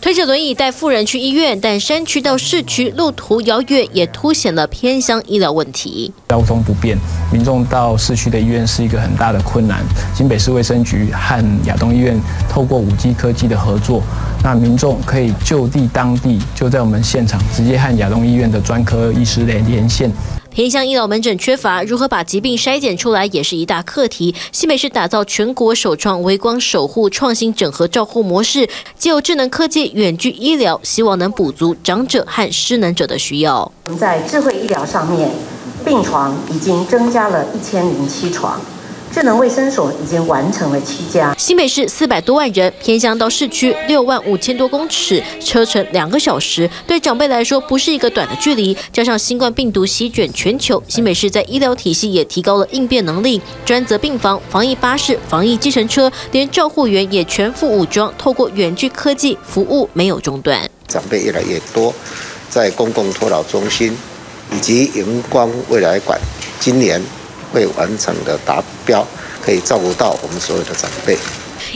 推着轮椅带富人去医院，但山区到市区路途遥远，也凸显了偏乡医疗问题。交通不便，民众到市区的医院是一个很大的困难。新北市卫生局和亚东医院透过五 G 科技的合作，那民众可以就地当地就在我们现场直接和亚东医院的专科医师连连线。偏向医疗门诊缺乏，如何把疾病筛检出来也是一大课题。新北市打造全国首创微光守护创新整合照护模式，既有智能科技远距医疗，希望能补足长者和失能者的需要。我们在智慧医疗上面，病床已经增加了一千零七床。智能卫生所已经完成了七家。新北市四百多万人，偏乡到市区六万五千多公尺，车程两个小时，对长辈来说不是一个短的距离。加上新冠病毒席卷全球，新北市在医疗体系也提高了应变能力，专责病房、防疫巴士、防疫计程车，连照护员也全副武装，透过远距科技服务没有中断。长辈越来越多，在公共托老中心以及荧光未来馆，今年。会完成的达标，可以照顾到我们所有的长辈。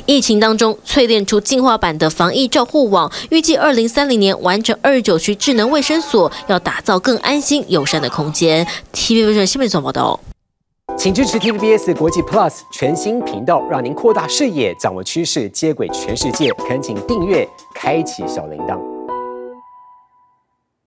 疫情当中淬炼出进化版的防疫照护网，预计二零三零年完成二十九区智能卫生所，要打造更安心友善的空间。TVB 新闻总报道，请支持 TVBS 国际 Plus 全新频道，让您扩大视野，掌握趋势，接轨全世界。恳请订阅，开启小铃铛。